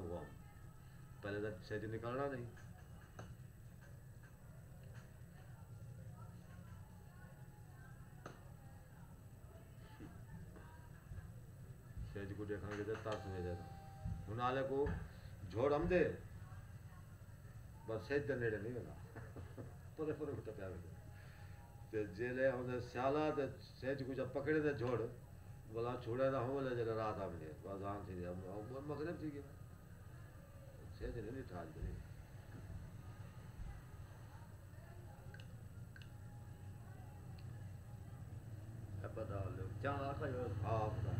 हुआ। पहले तो से निकलना नहीं। सेज को देखा में जाता। हूँ को हम दे। बस सेज नहीं होगा पूरे पूरे उठा प्यार ते जेले हम स्याला तो सेज को जब पकड़े तो ते बोला, छोड़े ना हो, बोले, जरा रात आ गए बस आन थी मगरब थी 세대는 다 안 되네. 아빠다, 자, 가요, 아, 아빠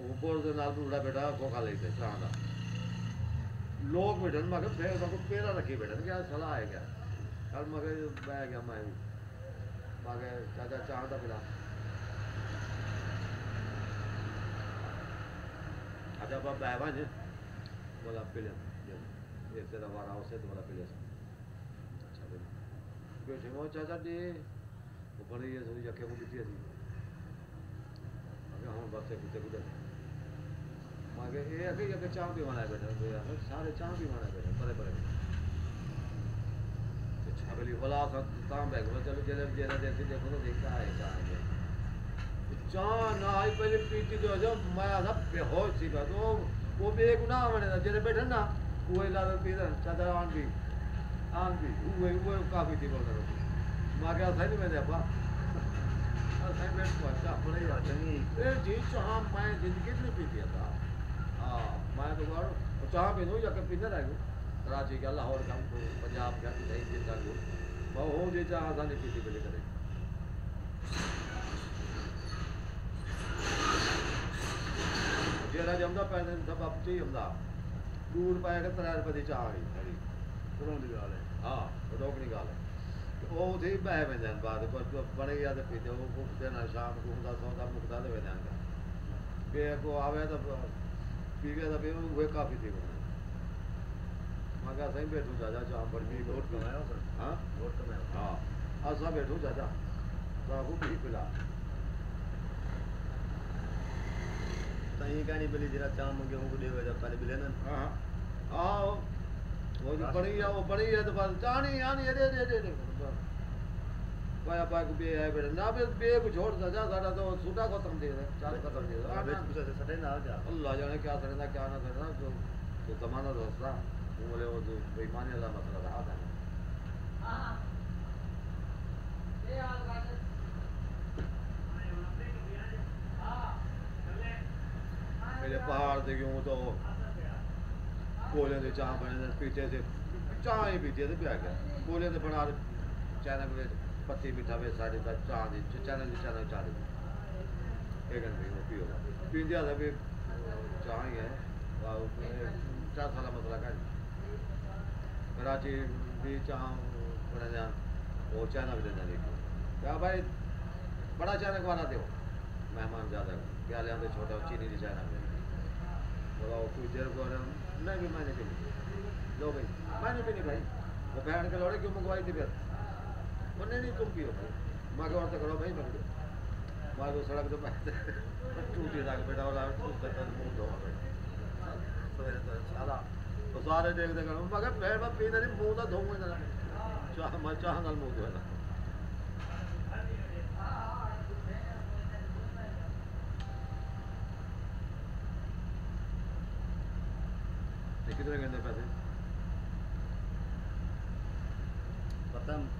है वो बोर दे नाल बुढ़ा बेटा खोखा लेते चाह दा। लोग बैठे, मैं फिर तो पेरा रखी बैठे क्या सलाह है क्या? कल मैं बह गया मैं। मैं चाचा चाह दा पिला। अच्छा बाबा है वहाँ बोला, पीले ये तेरा वारा, उसे तो बोला पीले। अच्छा बैठे वो चाचा वो बड़ी ये थोड़ी जगह मुझे थी अगर हम बस से कुत्ते कुत्ते। चाह भी बनाए बैठे तो यार सारे चाह भी बनाए बैठे परे परे। तो छाबली बोला सा ताम बैग बोला चलो जेल जेल जैसे देखो तो देखता है चाह है आई पहले पीती जो जब मैं आधा बेहोश थी मैं तो वो भी एक ना बने ना बैठे ना वो ला दो पी चाचा आन भी आन भी वो वो काफ़ी थी बोल रहा माँ क्या सही में देखा सही बैठ को अच्छा बड़े यार। ਚੰਗੀ ए जी चाह मैं ज़िंदगी में पीती था ਮੈਂ ਤਾਂ ਵਾਰ ਚਾਹ ਪੀਂਦੋ ਜਾਂ ਕਿ ਪੀਂਦਾ ਰਹਿ ਗੋ ਕਰਾਚੀ ਗਿਆ ਲਾਹੌਰ ਕੰਮ ਪੰਜਾਬ ਗਿਆ ਨਹੀਂ ਜਿੱਦਾਂ ਕੋ ਬਹੁ ਜੇ ਚਾਹ ਆਸਾਂ ਦੇ ਪੀਤੀ ਬਲੇ ਕਰੇ ਜਿਹੜਾ ਜਮਦਾ ਪੈਸੇ ਦਾ ਬਾਪ ਤੇ ਹੁੰਦਾ। ਦੂਰ ਪਾਇਆ ਕਿ 3 ਰੁਪਏ ਦੀ ਚਾਹ ਆ ਗਈ ਸਾਡੀ ਦੀ ਗੱਲ ਹੈ। ਹਾਂ ਉਦੋਂ ਦੀ ਗੱਲ ਹੈ। ਉਹ ਉਥੇ ਬਹਿ ਬੰਦਨ ਬਾਦ ਪਰ ਬੜੇ ਯਾਦ ਪੀਂਦੇ ਉਹ ਕੁੱਤੇ ਨਾਲ ਸ਼ਾਮ ਨੂੰ ਹੁੰਦਾ ਸੌਂਦਾ ਮੁਕਦਾ ਦੇ ਬੰਦਨ ਦਾ ਬੇ ਕੋ ਆਵੇ ਤਾਂ पी गया था पीने उहे काफ़ी थी वियो माँ कहा साईं वेठूं दादा जाम बड़ी वोट तो कमायो हा वोट कमायो हा। असां वेठूं दादा तव्हां ख़ूब ई पिला। तो त ईअं कानी पिली जहिड़ा जाम मूंखे मूंखे ॾियो वेठा पहले मिले न। हा हा। वो पढ़ी आहे वो पढ़ी आहे त पर जानी यानी हेॾे हेॾे हेॾे पाया पाया को बे आए बेटा। ना बे बे को छोड़ सा जा सारा तो सूटा खत्म दे रहा चाल खत्म दे रहा बेच कुछ तो ऐसे सड़े ना जा। अल्लाह जाने क्या सड़े ना क्या ना सड़े ना तो तो जमाना तो था वो बोले वो जो बेईमानी वाला मतलब रहा था हाँ ये मेरे पहाड़ से क्यों तो कोले से चाह बने पीछे से चाह ही पीछे से पिया गया कोले से बना चाइना में पति बिठावे साढ़े साथ चाँद चैनल चैनल चार एक घंटे पी भी तो चाह ही है। चार साल मसला कर कराची भी चाह बना वो चाइना भी देना लेकिन क्या भाई, बड़ा चाइना खाना दो मेहमान ज़्यादा क्या लिया छोटा, चीनी भी चाइना बोला कुछ देर को नहीं भी मैंने पीनी लो भाई, मैंने पीनी भाई। वो बहन के लौड़े क्यों मंगवाई थी फिर? मैंने नहीं तुम पियो माँ और तो करो भाई बन माँ को सड़क तो पाते टूटी था बेटा वाला टूट करता मुँह धो सारा तो सारे देख देख मगर पेड़ में पी नहीं, मुँह तो धो मुझे चाह, मैं चाह नाल मुँह धोना कितने घंटे पैसे? खत्म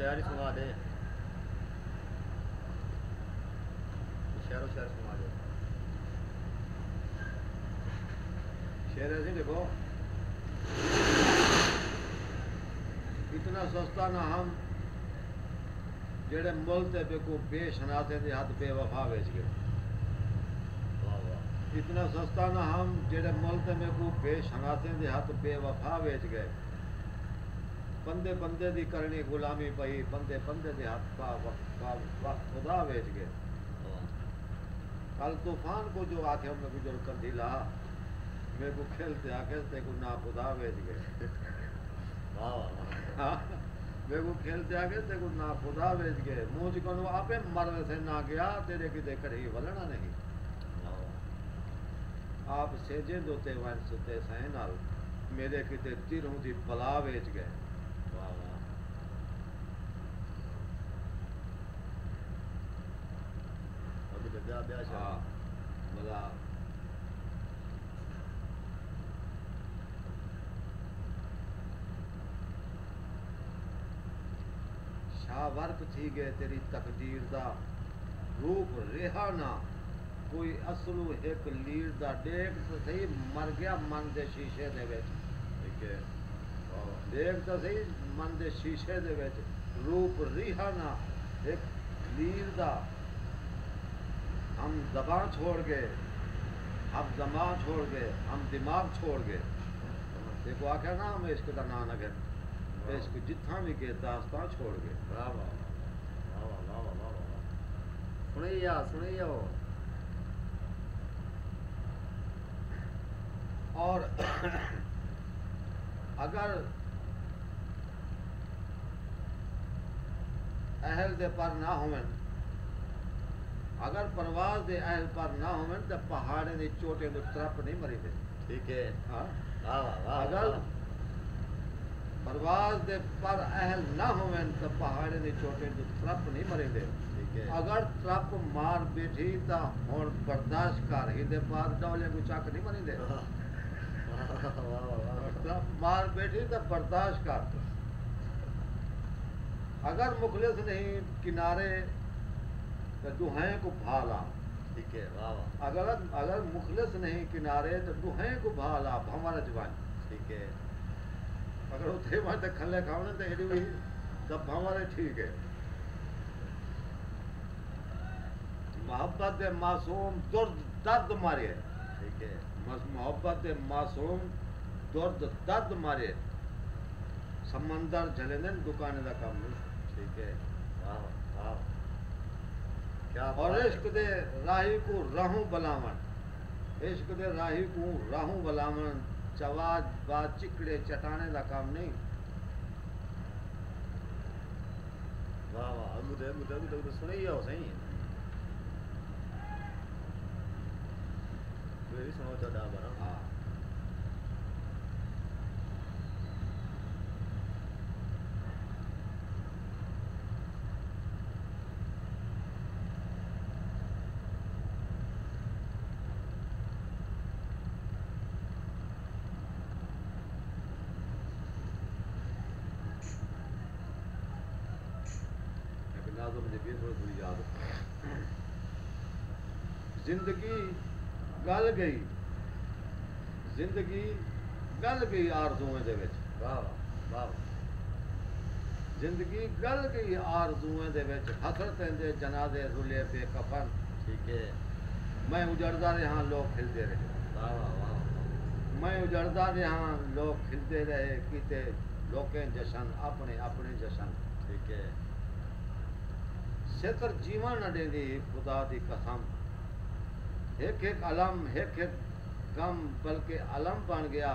शहर सुना दे। शहर शहर सुना दे। शहर ऐसे देखो। इतना सस्ता ना हम जेड़े मुलते पे को बेशनाते दे हाथ बेवफा बेच गए। इतना सस्ता ना हम जेड़े मुलते में को बेशनाते दे हाथ बेवफा बेच गए। बंदे बंदे दी करनी गुलामी पई बंदे बंदे दे हथ पा वक्त पा वक्त खुदा बेच गए ਵਾਹ कल तूफान को जो आखे हमने गुजर कर दिला मेरे को खेलते आके ते को ना खुदा बेच गए ਵਾਹ ਵਾਹ हाँ, मेरे को खेलते आगे ते को ना खुदा बेच गए मुझ को आपे मरने से ना गया तेरे किते कड़ी वलना नहीं ਵਾਹ आप सेजे दोते वन सुते सै नाल मेरे किते तिरों दी बला बेच गए मला थी गए तेरी तकदीर दा रूप रेहा ना कोई असलू एक लीर दा देख तो सही मर गया मन दे शीशे दे बेच ठीक है। देख तो सही मन दे शीशे दे बेच रूप रेहा ना एक लीर दा हम जबान छोड़ गए हम जमान छोड़ गए हम दिमाग छोड़ गए। देखो आखिर ना हम इश्क का नानक है। तो जितना भी गए दास्तान छोड़ गए। सुनिया सुनिया। और अगर अहल दे पर ना होवन अगर परवाज दे अहल पर ना हो तो पहाड़े की चोटे तो तरप नहीं मरी दे। ठीक है। हाँ? अगर परवाज दे पर अहल ना हो तो पहाड़े की चोटे तो तरप नहीं मरी दे। अगर तरप मार बैठी तो हूँ बर्दाश्त कर ही दे पर डोले को चक नहीं मरी दे। तरप मार बैठी तो बर्दाश्त कर। अगर मुखलिस नहीं किनारे तो दुहें को भाला। ठीक है वाह अगर अगर मुखलिस नहीं किनारे तो दुहें को भाला भंवर जवान ठीक है। अगर उते माँ त खल खावण त हेड़ी हुई त भंवर ठीक है। मोहब्बत मासूम दर्द दर्द मारे। ठीक है। मोहब्बत मासूम दर्द दर्द मारे। समंदर झलंदन दुकान का कम ठीक है। वाह वाह। और इश्क दे राही को राहू बलावन इश्क दे राही को राहू बलावन चवाज बा चिकड़े चटाने का काम नहीं। वाह वाह मुझे मुझे मुझे तो सुने ही हो। सही मेरी सुनो चटा बरा हाँ। तो समझिए थोड़ा दूरी याद ज़िंदगी गल गई। ज़िंदगी गल गई आरजूएँ दे विच। वाह वाह ज़िंदगी गल गई आरजूएँ दे विच। हसरतें दे जनाजे रुले बेकफन ठीक है। मैं उजड़दा रहा लोग खिलदे रहे। वाह वाह वाह। मैं उजड़दा रहा लोग खिलदे रहे। किते लोकें जशन अपने अपने जशन। ठीक है। ਸਿਖਰ ਜੀਵਨ ਅਡੇ ਦੀ ਖੁਦਾ ਦੀ ਕਸਮ ਇੱਕ ਇੱਕ ਅਲਮ ਇੱਕ ਇੱਕ ਗਮ ਬਲਕਿ ਅਲਮ ਬਣ ਗਿਆ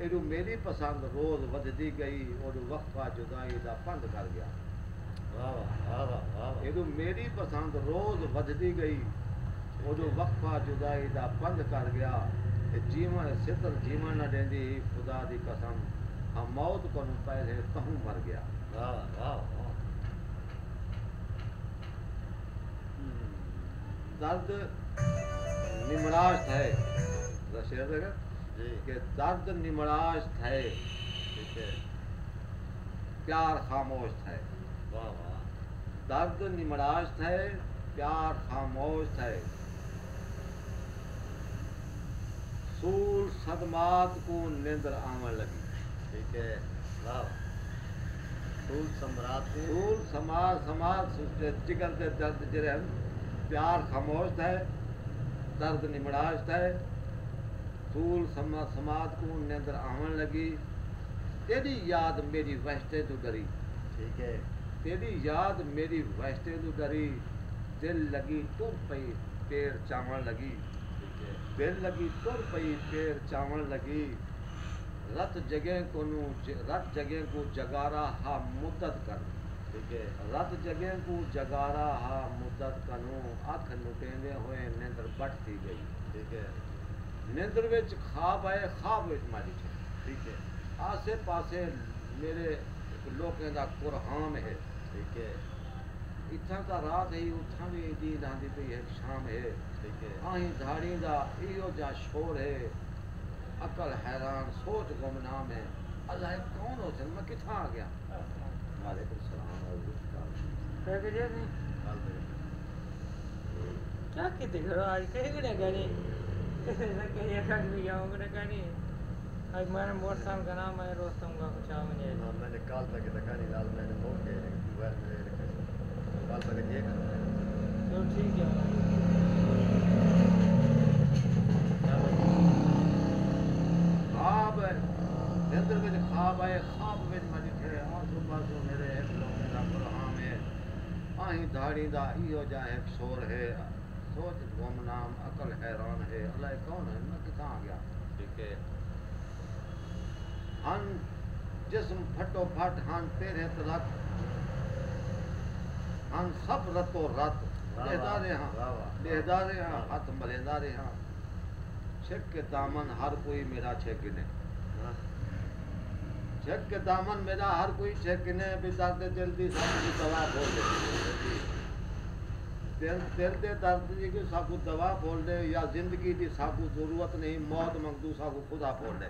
ਇਹਨੂੰ ਮੇਰੀ ਪਸੰਦ ਰੋਜ਼ ਵਧਦੀ ਗਈ ਉਹਨੂੰ ਵਕਫਾ ਜੁਦਾਈ ਦਾ ਪੰਧ ਕਰ ਗਿਆ ਵਾਹ ਵਾਹ ਵਾਹ ਵਾਹ ਇਹਨੂੰ ਮੇਰੀ ਪਸੰਦ ਰੋਜ਼ ਵਧਦੀ ਗਈ ਉਹਨੂੰ ਵਕਫਾ ਜੁਦਾਈ ਦਾ ਪੰਧ ਕਰ ਗਿਆ ਤੇ ਜੀਵਨ ਸਿੱਧਰ ਜੀਵਨ ਨਾ ਦੇਂਦੀ ਖੁਦਾ ਦੀ ਕਸਮ ਆ ਮੌਤ ਕੋਲੋਂ ਪਹਿਲੇ ਤਹੂੰ ਮਰ ਗਿਆ ਵਾਹ ਵਾਹ दर्द निमराश है। शेर देगा कि दर्द निमराश है। ठीक है। प्यार खामोश है। दर्द निमराश है प्यार खामोश है। सूल सदमात को निंदर आवन लगी। ठीक है। वाह। सूल सम्राट सूल समाज समाज जिगर के दर्द जिरे प्यार खामोश है दर्द निमड़ाश्त है धूल समा समाज को उनके आवन लगी। तेरी याद मेरी वहते तो डरी ठीक है। तेरी याद मेरी वहते तू डरी दिल लगी तुर पई पेड़ चावण लगी। दिल लगी तुर पई पेड़ चावण लगी। रत जगह को रत जगह को जगारा हा मुद्दत कर। ठीक जगे को जगारा हा मुदत कनू अख लुटेंदे हुए नेंद्र बट थी गई। ठीक है। नेंद्र विच खाब आए खाब विच मारी छे ठीक है। आसे पासे मेरे लोगों का कुरहान है। ठीक है। इतना का रात है उतना भी दी आंदी पी है शाम है। ठीक है। आही धाड़ी दा इयो जा शोर है। अकल हैरान सोच गुमनाम है। अल्लाह कौन हो मैं कितना आ गया? क्या कहते करो आज कहीं भी ना कहीं कहीं अकाउंट में जाऊँगा ना कहीं आज मैंने बहुत साल का नाम रोस्तम का कुछ आम नहीं। है मैंने काल तक देखा लाल मैंने बहुत के मोबाइल में काल तक ये करना है। तो ठीक है। निंद्र ख्वाब आए ख्वाब विच मैं ॾिठे मेरे लोकें दा कुरहान है। आहीं धाड़ी दा इहो जा शोर है। सोच गुमनाम अकल हैरान है। अल्लाह कौन है? मैं किथा गया? ठीक है। हन जिस्म फटो फट हन तेरे तलक हन सब रतो रत वाह, लेदा वाह, रहे वाह, हाँ वाह। लेदा रहे हाँ वाह। हथ मलेंदा रहे हाँ। छिक के दामन हर कोई मेरा छेकने हाँ। छिक के दामन मेरा, हर कोई छेकने भी बिताते जल्दी दी सब दवा बोल दे। तेल दे दर्द जी की साकू दवा बोल दे, या ज़िंदगी की साकू ज़रूरत नहीं, मौत मंगदू साकू खुदा बोल दे।